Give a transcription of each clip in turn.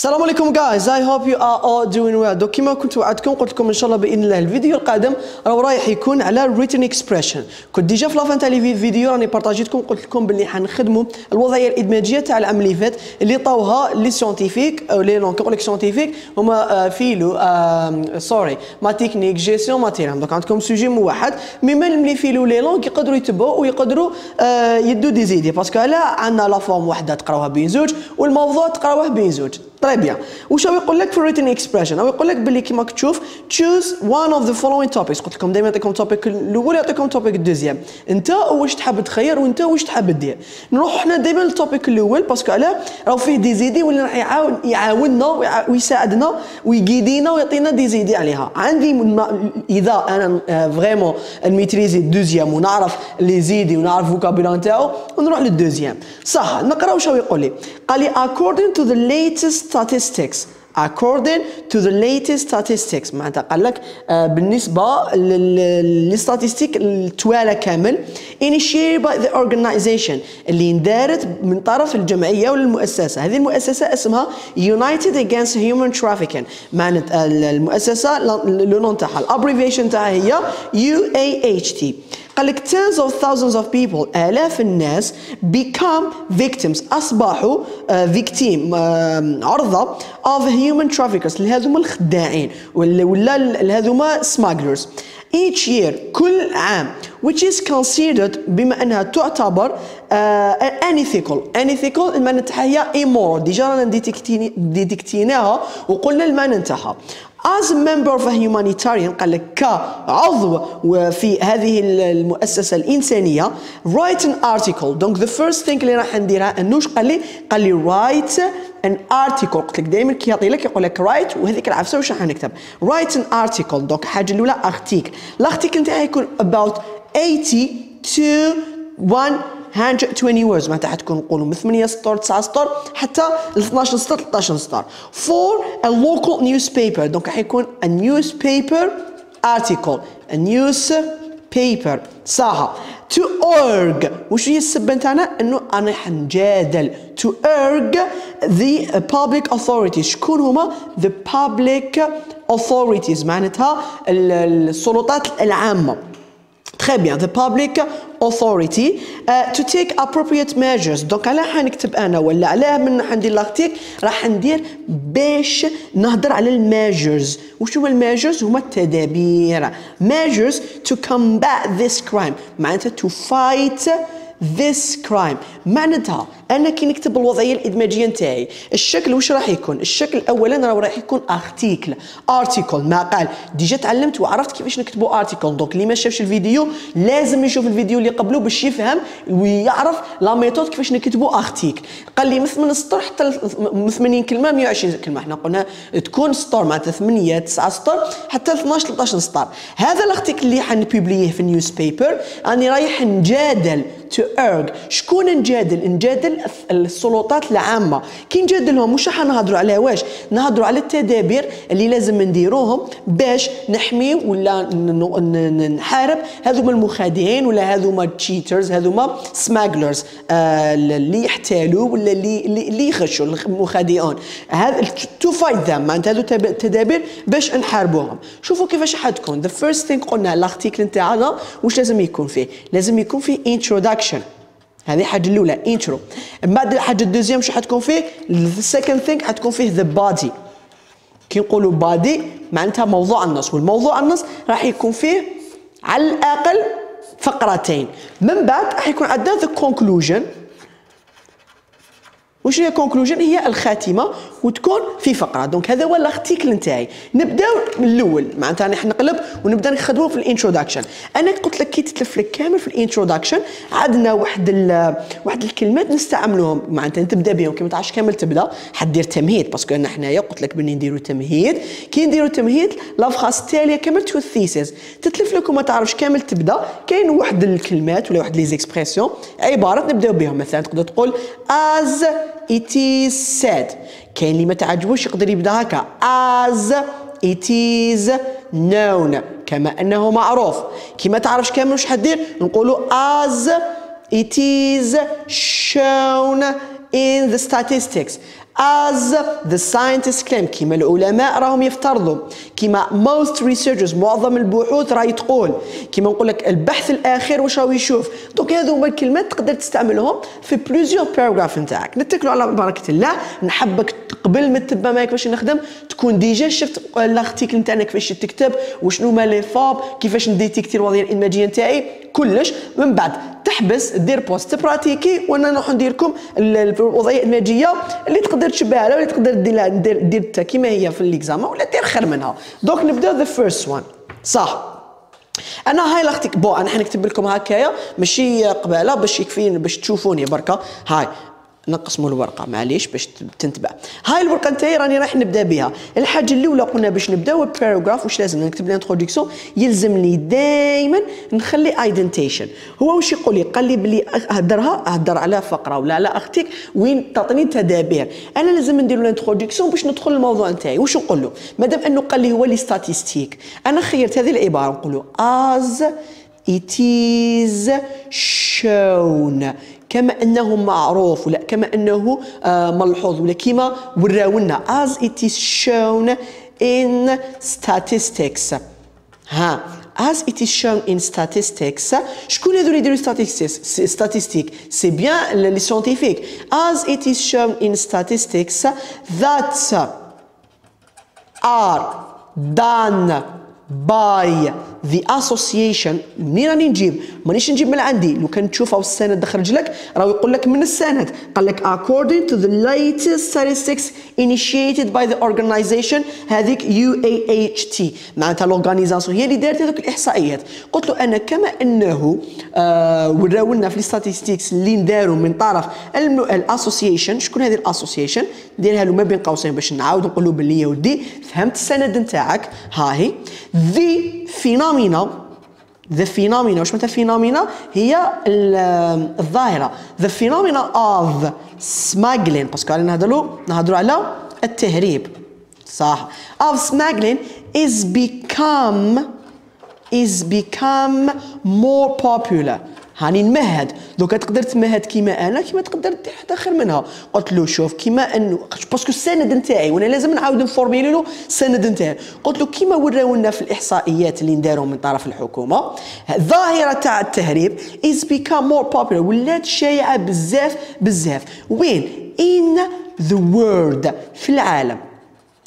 السلام عليكم guys I hope you are all doing well. دوك كيما كنت وعدتكم قلت لكم إن شاء الله بإذن الله الفيديو القادم راهو رايح يكون على written expression كنت déjà في la fin تاع الفيديو راني بارطاجيتكم قلت لكم باللي حنخدموا الوضعيه الإدماجية تاع العام اللي فات اللي طاوها les scientifiques أو لي كيقول لك scientifiques هما philo sorry math technique gestion ماتيريال donc عندكم sujet موحد. mais même les philo les langues يقدروا يتبعوا ويقدروا يدوا des idées. parce que لا عندنا la forme وحده تقراوها بين زوج والموضوع تقراوه بين زوج. très bien واش يقول لك في ال written expression أو يقول لك باللي كيما تشوف choose one of the following topics قلت لكم دائما يعطيكم topic الأول يعطيكم topic ال deuxième انت واش تحب تخير وانت واش تحب دير نروح حنا دائما لل topic الأول parce que علاه راهو فيه des idées ولا راح يعاون يعاوننا ويساعدنا ويقيدينا ويعطينا des idées عليها. عندي إذا أنا vraiment الميتريزي ال deuxième ونعرف les idées ونعرف vocabulaire نتاعو نروح لل deuxième. صح نقرا واش يقول لي قال لي according to the latest statistics according to the latest statistics. معناتها قال لك بالنسبة لل statistics التوالى كامل initiated by the organization اللي اندارت من طرف الجمعية ولا المؤسسة هذه المؤسسة اسمها United Against Human Trafficking. معناتها المؤسسة le nom تاعها ال abbreviation تاعها هي UAHT قال لك tens of thousands of people آلاف الناس become victims أصبحوا uh, victim uh, عرضة of human traffickers اللي هذوما الخداعين ولا ولا هذوما smugglers each year كل عام which is considered بما انها تعتبر uh, unethical unethical المعنى تاعها هي immoral ديجا رانا ديتكتيناها وقلنا المعنى نتاعها as a member of a humanitarian قال لك كعضو في هذه المؤسسة الإنسانية write an article. Donc the first thing اللي راح نديرها انه قال لي قال لي write an article. قلت لك دائما كي يعطي لك يقول لك write وهذيك العفسه واش راح نكتب. Write an article. donc الحاجة الأولى article ال article نتاعي يكون about 80 to 1 120 words معناتها حتكون نقولوا من 8 سطور 9 سطور حتى ل 12 سطر 13 سطر for a local newspaper. دونك حيكون a newspaper article. A newspaper. صح to urge وش هي السبه نتاعنا إنه أنا حنجادل. To urge the public authorities. شكون هما؟ The public authorities. معناتها السلطات العامة. Très bien, the public authority uh, to take appropriate measures. donc علاه حنكتب أنا ولا علاه من حندير l'article راح ندير باش نهضر على ال measures. وش هما ال measures؟ هما التدابير. Measures to combat this crime. معناتها to fight this crime. معناتها أنا كي نكتب الوضعيه الإدماجية نتاعي. الشكل واش راح يكون؟ الشكل اولا راه راح يكون article article ما قال. déjà تعلمت وعرفت كيفاش نكتبوا article donc اللي ما شافش الفيديو لازم يشوف الفيديو اللي قبله باش يفهم ويعرف la méthode كيفاش نكتبوا article قال لي من سطر حتى 80 كلمة 120 كلمة. إحنا قلنا تكون سطور معناتها 8 9 سطور حتى 12 13 سطر. هذا ال article اللي حنبيبليه في ال newspaper راني رايح نجادل to urge شكون نجادل نجادل السلطات العامه كي نجادلهم مش حنهضروا على واش نهضروا على التدابير اللي لازم نديروهم باش نحمي ولا نحارب هذوما المخادعين ولا هذوما ال cheaters هذوما smugglers آه اللي يحتالوا ولا اللي اللي يخشوا المخادعون هذا to fight them معناتها هذو تدابير باش نحاربوهم شوفوا كيفاش حتكون the first thing قلنا ال article نتاعنا واش لازم يكون فيه لازم يكون فيه introduction هذه الحاجة الأولى intro من بعد الحاجة ال deuxième شو حتكون فيه؟ ال second thing حتكون فيه the body كي نقولوا body معناتها موضوع النص والموضوع النص راح يكون فيه على الأقل فقرتين. من بعد راح يكون عندنا the conclusion وش هي conclusion هي الخاتمه وتكون في فقره donc هذا هو ال article نتاعي. نبداو من الأول. معناتها نحن نقلب ونبدأ نخدموا في ال introduction. أنا قلت لك كي تتلف لك كامل في ال introduction عندنا واحد واحد الكلمات نستعملوهم معناتها تبدا بهم. كي ما تعرفش كامل تبدأ حدير تمهيد. parce que أنا حنايا قلت لك بني نديروا تمهيد. كي نديروا تمهيد la phrase التاليه كامل تو الثيسيس تتلف لك وما تعرفش كامل تبدأ. كاين واحد الكلمات ولا واحد les expressions عبارات نبداو بهم. مثلا تقدر تقول as it is said. كاين اللي ما تعجبوش؟ يقدر يبدأ هكا. As it is known. كما أنه معروف. كي ما تعرفش كامل واش حدير؟ نقولوا as it is shown in the statistics. As the scientists claim كما العلماء راهم يفترضوا كما most researchers معظم البحوث راهي تقول كما نقول لك البحث الاخير واش راهو يشوف. donc هذو هما الكلمات تقدر تستعملهم في plusieurs paragraphes نتاعك. نتكلوا على بركه الله. نحبك قبل ما تبدا معاك باش نخدم. تكون ديجا شفت الارتيكل نتاعنا كيفاش تكتب وشنو هما لي فاب كيفاش نديتيكتي الوظيفة الانماجيه نتاعي. كلش. من بعد تحبس دير بوست براتيكي وأنا نروح ندير لكم الوضعية الانماجيه اللي تقدر تشبهها ولا اللي تقدر دير دير كيما هي في ليكزامان ولا دير خير منها. دونك نبدأ ذا فيرست وان صح. أنا هاي لاختك بو أنا حنكتب لكم هكايا ماشي قبالة باش يكفيني باش تشوفوني بركة. هاي. نقسموا الورقة معليش باش تنتبه. هاي الورقة نتاعي راني راح نبدأ بها. الحاجة الاولى قلنا باش نبداو ال paragraph واش لازم نكتب ال introduction يلزمني دائما نخلي indentation هو واش يقول لي؟ قال لي بلي هدرها هدر على فقرة ولا على l'article وين تعطيني تدابير أنا لازم ندير ال introduction باش ندخل الموضوع نتاعي. واش نقول له؟ مادام أنه قال لي هو les statistiques أنا خيرت هذه العبارة نقول له as it is shown. كما انه معروف ولا كما انه آه، ملحوظ ولا كما وراونا as it is shown in statistics ها as it is shown in statistics شكون هذو اللي يديروا statistics statistic سي بيان لي سcientifique as it is shown in statistics that are done by the association. منين راني نجيب مانيش نجيب من عندي. لو كان تشوفوا السند دخل رجلك راه يقول لك من السند قال لك according to the latest statistics initiated by the organization هذيك UAHT معناتها l'organisation هي اللي دارت هذوك الإحصائيات. قلت له أنا كما أنه آه وراونا في ال statistics اللي نداروا من طرف ال association شكون هذه ال association نديرها له ما بين قوسين باش نعاود نقول له باللي يا ودي فهمت السند نتاعك؟ هاهي. The phenomena the phenomena واش معناتها phenomena هي الظاهره the phenomena of smuggling parce que رانا نهضروا نهضروا على التهريب صح of smuggling is become is become more popular هاني نمهد دوكا تقدر تمهد كيما أنا كيما تقدر دير حتى خير منها. قلت له شوف كيما انه parce que السند نتاعي وأنا لازم نعاود نفورمولي له السند نتاعي. قلت له كيما وراونا في الإحصائيات اللي نداروا من طرف الحكومة الظاهره تاع التهريب has become more popular ولات شائعة بزاف بزاف. وين؟ in the world في العالم.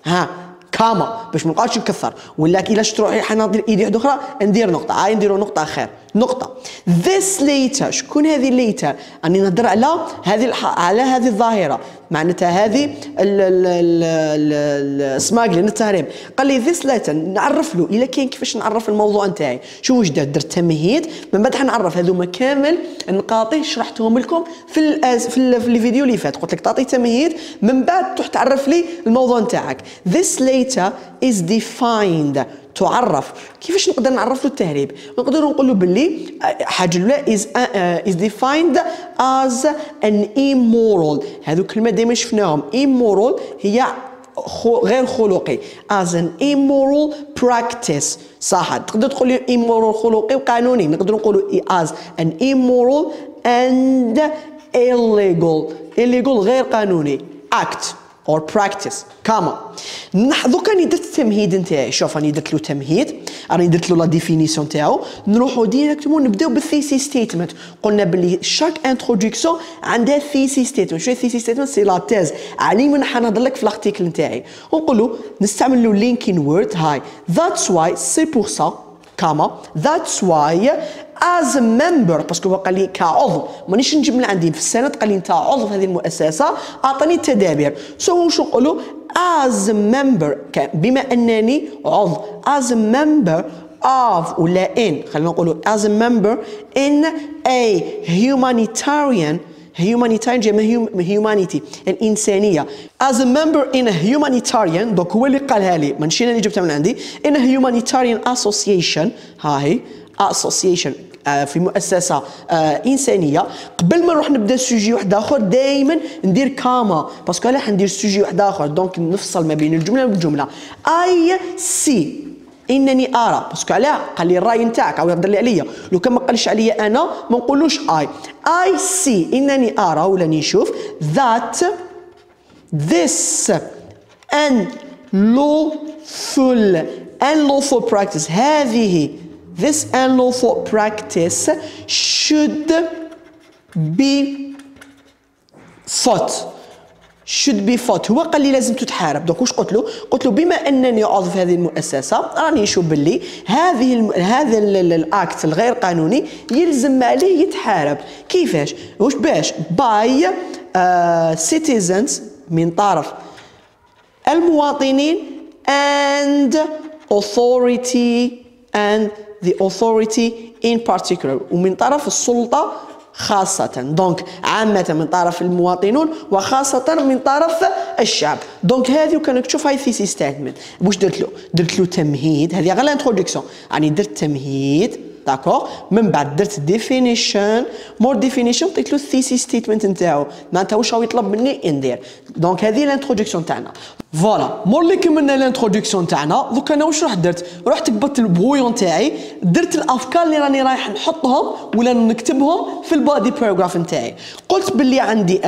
ها comma باش ما نبقاوش نكثر. ولا كي لاش تروحي حنضير إيدي واحدة أخرى ندير نقطة. هاي نديروا نقطة خير. نقطة. This later شكون هذه later أني نهضر على هذه على هذه الظاهرة. معناتها هذه السماجلين التهريب. قال لي this later نعرف له. إلا كاين كيفاش نعرف الموضوع نتاعي. شو واش درت تمهيد. من بعد حنعرف هذوما كامل نقاطي شرحتهم لكم في في, ال في الفيديو اللي فات. قلت لك تعطي تمهيد. من بعد تروح تعرف لي الموضوع نتاعك. This later is defined. تعرف. كيفاش نقدر نعرف له التهريب؟ نقدر نقول له باللي حاجة الأولى uh, is defined as an immoral. هذو كلمة دائما شفناهم. Immoral هي غير خلقي. As an immoral practice. صح. تقدر تقول لي immoral خلقي وقانوني. نقدر نقولوا as an immoral and illegal. Illegal غير قانوني. Act. Or practice. comma نحضو كان درت التمهيد نتاعي. شوف راني درت له تمهيد راني درت له la définition تاعو. نروحو directement نبداو بال thesis statement قلنا باللي chaque introduction عندها thesis statement شنو thesis statement c'est la thèse علي من حنهضر لك في ال article نتاعي. ونقولوا نستعمل له linking word. هاي. that's why c'est pour ça comma that's why as member parce que هو قال لي كعضو مانيش نجيب من عندي في السند قال لي أنت عضو في هذه المؤسسة اعطاني التدابير. so واش نقولوا as member بما أنني عضو as member of ولا in خلينا نقولوا as a member in a humanitarian humanitarian جمع humanity الإنسانية as a member in a humanitarian donc هو اللي قالها لي مانشي أنا اللي جبتها من عندي in a humanitarian association هاي association آه، في مؤسسة آه، إنسانية قبل ما نروح نبدا sujet واحد آخر دائما ندير comma parce que لا حندير sujet واحد آخر donc نفصل ما بين الجملة والجملة I see إنني أرى. parce que علاه قال لي الرأي نتاعك. أو يهضر لي عليا. لو كان ما قالش عليا أنا ما نقولوش I I see إنني أرى. ولا نشوف that this unlawful unlawful practice. هذه this unlawful practice should be fought should be fought. هو قال لي لازم تتحارب. دوك واش قلت له؟ قلت له بما أنني عضو في هذه المؤسسة راني نشوف باللي هذه الم... هذا الأكت الغير قانوني يلزم عليه يتحارب. كيفاش؟ واش باش؟ باي citizens uh, من طرف المواطنين and authority and the authority in particular. ومن طرف السلطة خاصة. donc عامة من طرف المواطنون وخاصة من طرف الشعب. donc هذه وكان تشوف هاي thesis statement واش درت له؟ درت له تمهيد. هذه غير ال introduction يعني درت تمهيد d'accord من بعد درت definition مور definition عطيت له ال thesis statement نتاعو معناتها واش هو يطلب مني ندير donc هذه ال introduction تاعنا voilà مور اللي كملنا ال introduction تاعنا دوك أنا واش رحت درت رحت كبرت ال brouillon تاعي درت الافكار اللي راني رايح نحطهم ولا نكتبهم في ال body paragraph نتاعي قلت باللي عندي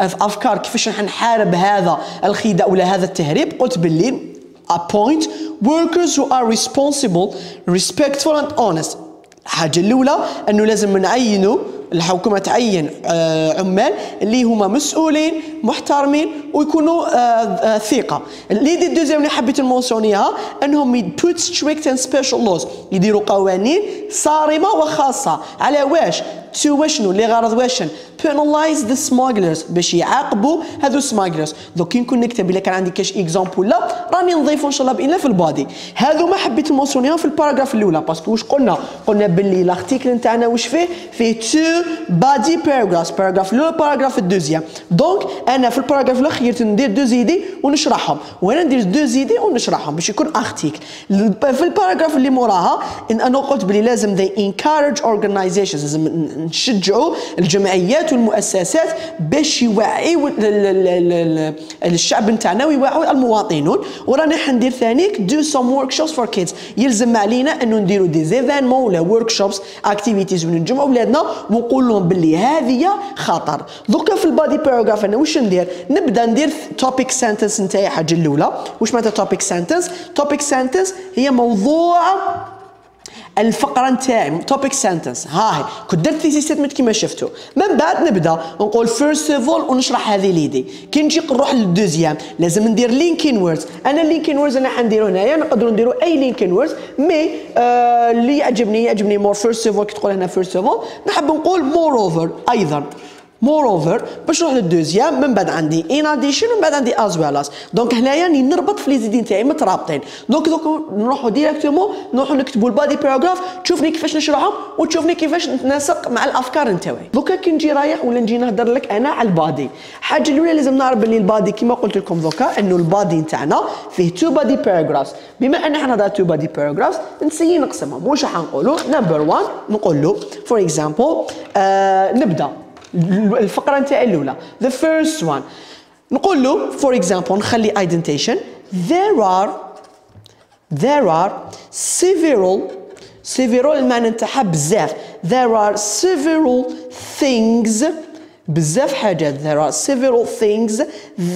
افكار كيفاش راح نحارب هذا الخداع ولا هذا التهريب قلت باللي appoint workers who are responsible respectful and honest. الحاجة الأولى أنه لازم نعينوا الحكومة تعين آه، عمال اللي هما مسؤولين محترمين ويكونوا آه، آه، ثقة. اللي دي deuxième اللي حبيت نمونسيونيها أنهم put strict and special laws. يديروا قوانين صارمة وخاصة. على واش؟ to واشنو لغرض واشن penalize the smugglers. باش يعاقبوا هذو smugglers. دوك كي نكون نكتب إلا كان عندي كاش exemple لا راني نضيفو إن شاء الله باذن الله في ال body. هذو ما حبيت نمونسيونيهم في ال paragraph الأولى. parce que واش قلنا؟ قلنا باللي l'article نتاعنا واش فيه؟ فيه two body paragraph paragraph الأولى paragraph ال deuxième. donc أنا في ال paragraph الأول خيرت ندير deux idées ونشرحهم. وأنا ندير deux idées ونشرحهم باش يكون article في ال paragraph اللي موراها إن أنا قلت بلي لازم they encourage organizations. لازم نشجعوا الجمعيات والمؤسسات باش يوعيوا الشعب نتاعنا ويوعوا المواطنون. وراني حندير ثاني do some workshops for kids يلزم علينا أنه نديروا des événements ولا workshops activities ونجمعوا ولادنا ونقول لهم باللي هذه خطر. دوكا في ال body paragraph أنا واش ندير؟ نبدأ ندير topic sentence نتاعي حاجة الأولى. واش معناتها topic sentence topic sentence هي موضوع الفقرة نتاعي topic sentence هاي كنت درت thesis statement كيما شفتوا من بعد نبدأ نقول first of all ونشرح هذه l'idée كي نجي نروح لل deuxième لازم ندير linking words أنا ال linking words أنا حنديرو هنايا نقدروا نديروا أي linking words mais آه اللي يعجبني يعجبني مور first of all كي تقول هنا first of all نحب نقول moreover أيضا. moreover باش نروح لل deuxième من بعد عندي in addition ومن بعد عندي as well as donc هنايا راني نربط في les idées نتاعي مترابطين. donc دوك نروحوا directement نروحوا نكتبوا ال body paragraph تشوفني كيفاش نشرحهم وتشوفني كيفاش نتناسق مع الأفكار نتاعي دوكا كي نجي رايح ولا نجي نهضر لك أنا على ال body. الحاجة الاولى لازم نعرف بلي ال body كيما قلت لكم دوكا إنه ال body نتاعنا فيه two body paragraphs بما أن إحنا two body paragraphs نسيي نقسمهم. واش راح نقولوا number 1 نقول له for example نبدأ. الفقره نتاعي الاولى the first one نقول له for example نخلي identification there are there are several several المعنى نتاعها بزاف there are several things بزاف حاجات there are several things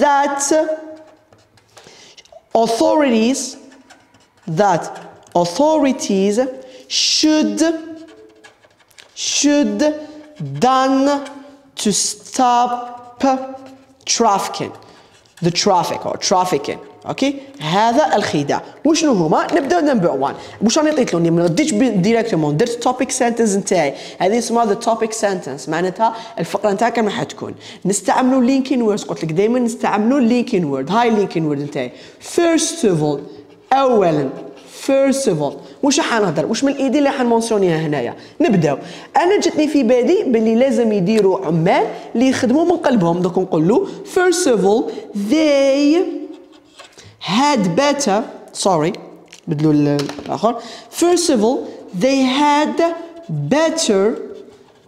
that authorities that authorities should should done to stop trafficking. The traffic or trafficking. okay هذا الخداع وشنو هما؟ نبدأ number 1 واش راني عطيت لهم ما رديتش directement درت topic sentence نتاعي. هذه اسمها the topic sentence معناتها الفقرة نتاعك كما حتكون نستعملوا linking words قلت لك دائما نستعملوا linking word هاي linking word نتاعي. first of all اولا first of all واش حنهضر واش من ال idée اللي حنمونسيونيها هنايا. نبداو أنا جاتني في بالي باللي لازم يديروا عمال اللي يخدموا من قلبهم. دوك نقول له first of all they had better sorry بدلوا الآخر. first of all they had better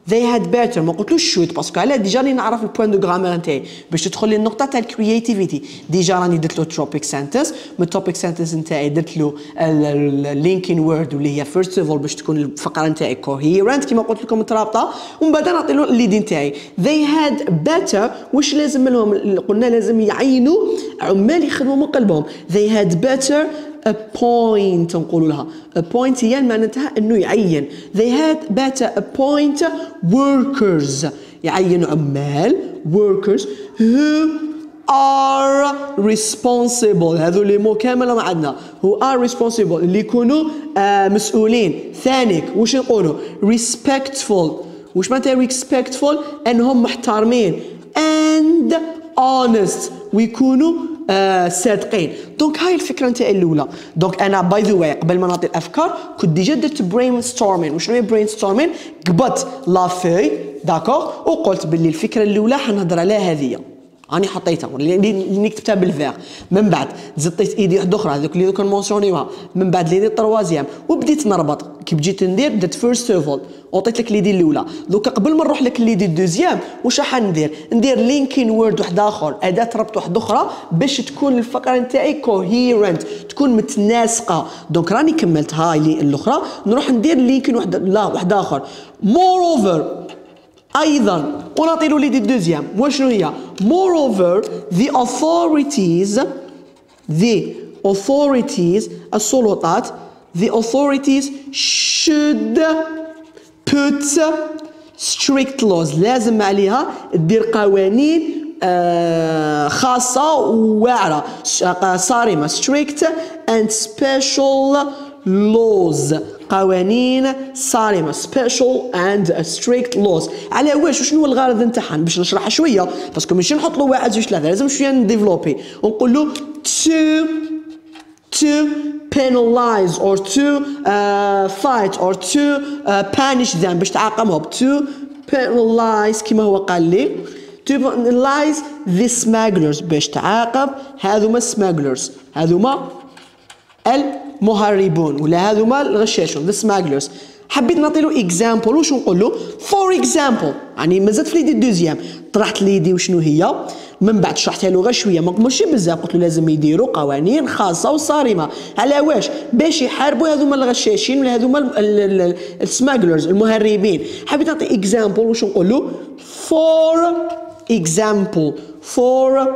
they had better. ما قلتلوش should parce que علاه déjà راني نعرف ال point de grammaire نتاعي. باش تدخل لي النقطة تاع ال créativité déjà راني درت له topic sentence من ال topic sentence نتاعي درت له ال linking word واللي هي first of all باش تكون الفقرة نتاعي cohérente كيما قلت لكم مترابطة. ومن بعد نعطي له الليد نتاعي. They had better. واش لازم لهم قلنا لازم يعينوا عمال يخدموا من قلبهم. They had better appoint نقولوا لها appoint هي معناتها انه يعين they had better appoint workers يعين عمال workers who are responsible هذو اللي مو كامل عندنا who are responsible اللي يكونوا آه مسؤولين ثانيك وش نقولوا respectful وش معناتها respectful انهم محترمين and honest ويكونوا آه صادقين. donc هاي الفكرة نتاعي الأولى. donc أنا by the way قبل ما نعطي الأفكار كنت déjà درت brainstorming وشنو هي brainstorming قبضت la feuille d'accord وقلت باللي الفكرة الأولى حنهضر عليها هذه. راني حطيتها. اللي كتبتها بالفيغ من بعد زدت idée واحدة أخرى هذوك اللي دوك نمونسيونيوها من بعد l'idée ال troisième وبديت نربط. كي بديت ندير؟ درت first of all وعطيت لك l'idée الأولى. دوكا قبل ما نروح لك l'idée ال deuxième واش راح ندير؟ ندير linking word واحد اخر أداة ربط واحد أخرى باش تكون الفقرة نتاعي cohérente تكون متناسقة. donc راني كملت هاي الأخرى. نروح ندير linking واحد لا واحد اخر moreover ايضا ونعطي له ليدي الدوزيام وشنو هي moreover the authorities the authorities السلطات the authorities should put strict laws لازم عليها دير قوانين آه خاصة وواعرة صارمة strict and special laws قوانين صارمة special and strict laws. على واش وشنو الغرض نتاعها باش نشرحها شوية. parce que ماشي نحط له واحد زوج ثلاثة لازم شوية نديفلوبي. ونقول له to to penalize or to uh, fight or to uh, punish them باش تعاقبهم. To penalize كما هو قال لي. To penalize the smugglers باش تعاقب. هذوما smugglers. هذوما المهربون ولا هذوما الغشاشون the smugglers. حبيت نعطي له example وش نقول له؟ for example يعني مازال في l'idée ال deuxième. طرحت l'idée وشنو هي؟ من بعد شرحتها له غير شوية. ماشي بزاف. قلت له لازم يديروا قوانين خاصة وصارمة. على واش؟ باش يحاربوا هذوما الغشاشين ولا هذوما ال smugglers المهربين. حبيت نعطي example وش نقول له؟ for example for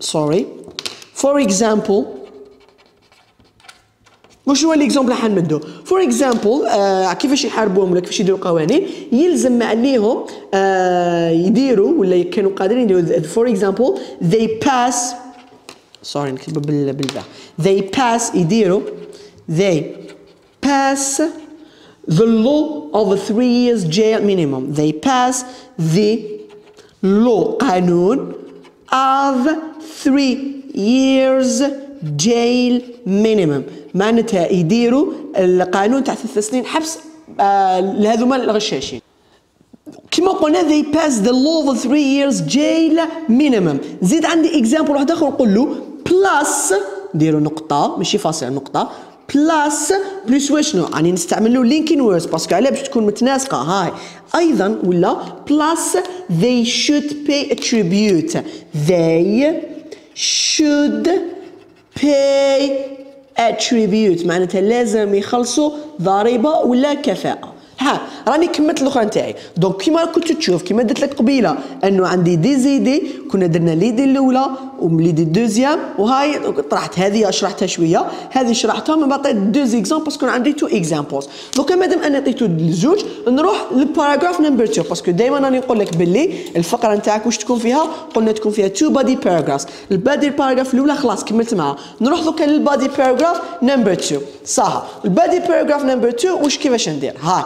sorry for example وش هو اللي حنمدو؟ for example آه كيفاش يحاربوهم ولا كيفاش يديروا قوانين؟ يلزم عليهم آه يديروا ولا كانوا قادرين يديروا for example they pass sorry نكتب بالباء. they pass يديروا. they pass the law of three years jail minimum. they pass the law قانون of three years jail minimum. معناتها يديروا القانون تاع ثلاث سنين حبس آه لهذوما الغشاشين. كما قلنا they pass the law of three years jail minimum. زيد عندي example واحد آخر نقول له plus نديروا نقطة ماشي فاصلة نقطة. plus plus وشنو يعني نستعمل له linking words parce que علاه باش تكون متناسقة. هاي. أيضا ولا plus they should pay a tribute. They should pay a tribute معناتها لازم يخلصوا ضريبة ولا كفالة. ها راني كملت الأخرى نتاعي. donc كيما كنت تشوف كيما درت لك قبيلة إنه عندي des idées كنا درنا l'idée الأولى و l'idée ال deuxième وهاي طرحت هذه شرحتها شوية. هذه شرحتها من بعد deux exemples parce que عندي two examples دوكا مادام أنا عطيتو للزوج نروح لل paragraph number 2 parce que دائما راني نقول لك باللي الفقرة نتاعك واش تكون فيها. قلنا تكون فيها two body paragraphs ال body paragraph الأولى خلاص كملت معها نروح دوكا لل body paragraph number 2 صح. ال body paragraph number 2 واش كيفاش ندير؟ هاي.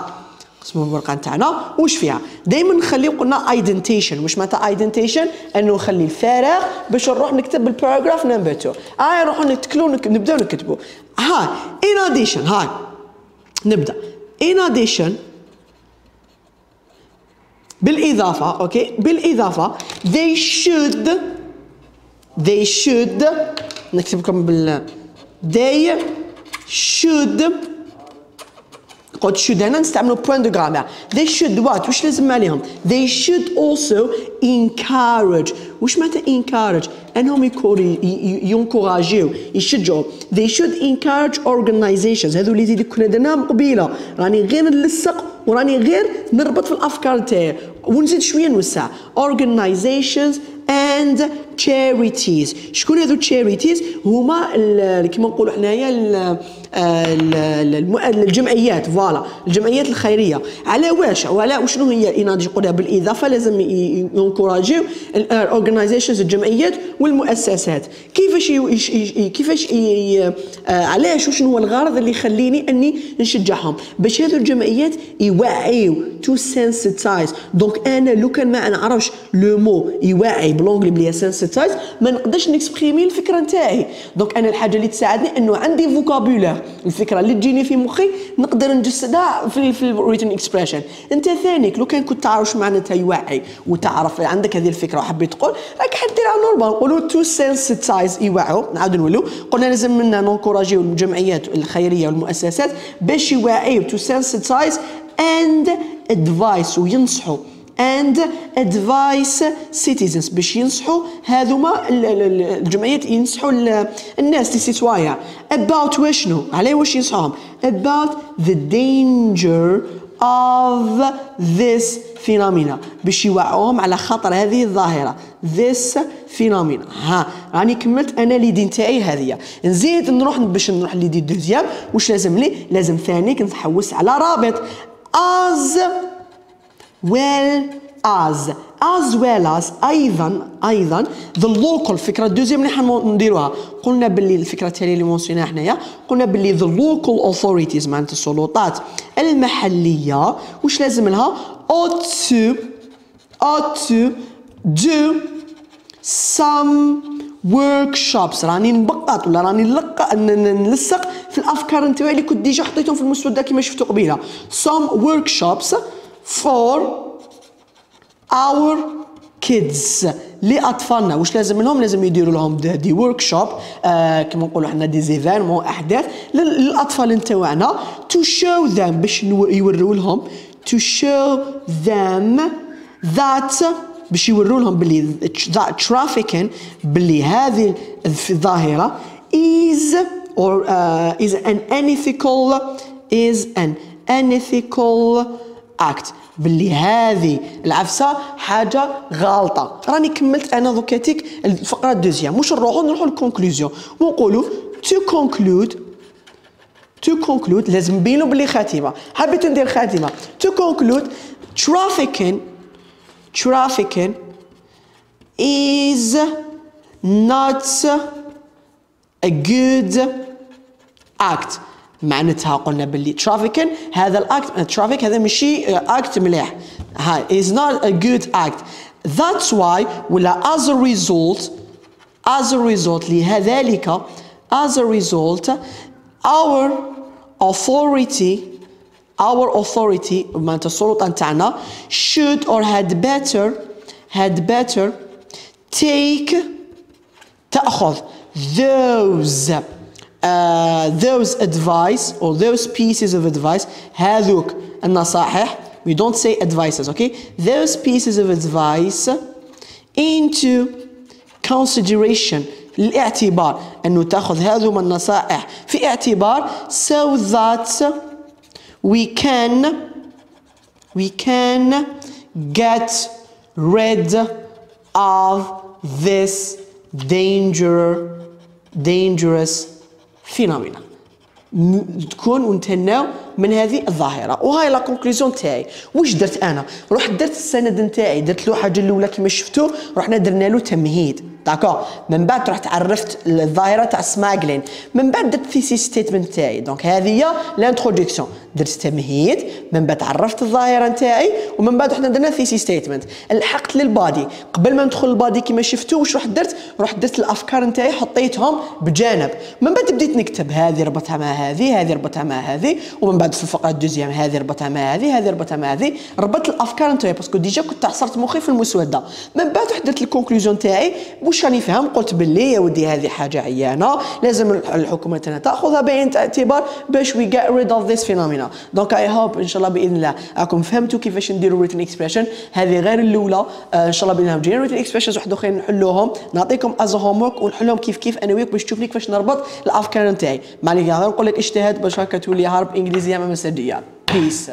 اسمه الورقه نتاعنا. واش فيها؟ دائما نخليو قلنا indentation واش معناتها indentation أنه نخلي الفارغ باش نروح نكتب ال paragraph number 2 هاي نروحوا نتكلوا نبداو نكتبوا هاي in addition هاي نبدأ. in addition بالإضافة OK؟ بالإضافة they should they should نكتب لكم بال they should قلت should. هنا نستعملوا point de grammaire they should what? واش لازم عليهم they should also encourage. واش معناتها encourage انهم ينكوراجيو يشجعوا. They should encourage organizations. هذو اللي كنا درناهم قبيلة. راني غير نلصق وراني غير نربط في الأفكار تاعي. ونزيد شوية نوسع. Organizations and charities. شكون هذو charities هما كما نقولوا حنايا الجمعيات فوالا. الجمعيات الخيرية. على واش؟ وعلى وشنو هي يناضي يقولها بالإضافة؟ لازم ينكوراجيو ال organizations الجمعيات والمؤسسات. كيفاش كيفاش آه، علاش وشنو هو الغرض اللي يخليني أني نشجعهم؟ باش هذو الجمعيات يوعيو to sensitize donc أنا لو كان ما نعرفش le mot يوعي ب l'anglais بلي sensitize ما نقدرش نكسبريمي الفكرة نتاعي. donc أنا الحاجة اللي تساعدني أنه عندي vocabulaire الفكرة اللي تجيني في مخي نقدر نجسدها في في ال written expression أنت ثانيك لو كان كنت تعرف معناتها يوعي وتعرف عندك هذه الفكرة وحبيت تقول راك حديرها normal نقولوا to sensitize يوعوا نعاود نولوا قلنا لازم منا ننكوراجيو الجمعيات الخيرية والمؤسسات باش يوعيو to sensitize and advise وينصحوا and advise citizens باش ينصحوا هذوما الجمعيات ينصحوا الناس les citoyens. About وشنو؟ على واش ينصحوهم؟ About the danger of this phenomena. باش يوعوهم على خطر هذه الظاهرة. This phenomena. ها راني كملت أنا لي دين تاعي هذه. نزيد نروح باش نروح لي دي دوزيام. واش لازم لي؟ لازم ثاني نحوس على رابط. As well as. As well as أيضا أيضا the local الفكرة الدوزيام اللي حنديروها قلنا باللي الفكرة التاليه اللي مونسيناها حنايا قلنا باللي the local authorities معناتها السلطات المحلية واش لازم لها؟ Ought to ought to do some workshops. راني نبقط ولا راني نلقى نلصق في الأفكار نتاعي اللي كنت ديجا حطيتهم في المسوده كما شفتوا قبيلة. Some workshops for our kids. لأطفالنا. واش لازم لهم؟ لازم يديروا لهم des workshops آه كما نقولوا إحنا des événements أحداث. للأطفال نتاعنا to show them باش يوروا لهم to show them that باش يوروا لهم باللي trafficking باللي هذه الظاهرة is or uh, is an unethical is an unethical act. باللي هذه العفسة حاجة غالطة. راني كملت أنا donc هاذيك الفقرة ال deuxième. واش نروحو؟ نروحو لل conclusion ونقولوا to conclude to conclude لازم نبينو باللي خاتمة. حبيت ندير خاتمة. to conclude trafficking trafficking is not a good act. معناتها قلنا باللي trafficking هذا ال act traffic هذا ماشي act مليح هاي is not a good act that's why ولا as a result as a result لذلك as a result our authority our authority معناتها السلطة نتاعنا should or had better had better take تأخذ those uh, those advice or those pieces of advice هذوك النصائح we don't say advices okay those pieces of advice into consideration الاعتبار انه تاخذ هذوما النصائح في اعتبار so that we can we can get rid of this danger dangerous phenomena تكون ونتهناو من هذه الظاهره وهاي la conclusion تاعي واش درت أنا رحت درت السند نتاعي درت له حاجة الاولى كما شفتوا رحنا درنا له تمهيد d'accord من بعد رحت عرفت الظاهره تاع smuggling من بعد درت thesis statement تاعي donc هذه هي l'introduction درت تمهيد من بعد عرفت الظاهرة نتاعي ومن بعد رحنا درنا thesis statement لحقت لل body. قبل ما ندخل ال body كما شفتوا واش رحت درت رحت درت الأفكار نتاعي حطيتهم بجانب. من بعد بديت نكتب هذه ربطها مع هذه هذه ربطها مع هذه ومن بعد في الفقرة ال deuxième هذه ربطها مع هذه هذه ربطها مع هذه. ربطت الأفكار نتاعي parce que déjà كنت عصرت مخي في المسودة. من بعد رحت درت ال conclusion تاعي واش راني فهم قلت باللي يا ودي هذه حاجة عيانة لازم الحكومة تأخذها بعين الاعتبار باش we get rid this phenomena donc I hope ان شاء الله باذن الله راكم فهمتوا كيفاش نديروا written expression هذه غير الأولى. آه ان شاء الله بإذن الله جايين written expressions واحد أخرين نحلوهم. نعطيكم as homework ونحلهم كيف كيف أنا وياك باش تشوفني كيفاش نربط الأفكار نتاعي. ما عليك غير نقول لك اجتهاد باش هكا تولي هارب إنجليزية مع مسديه peace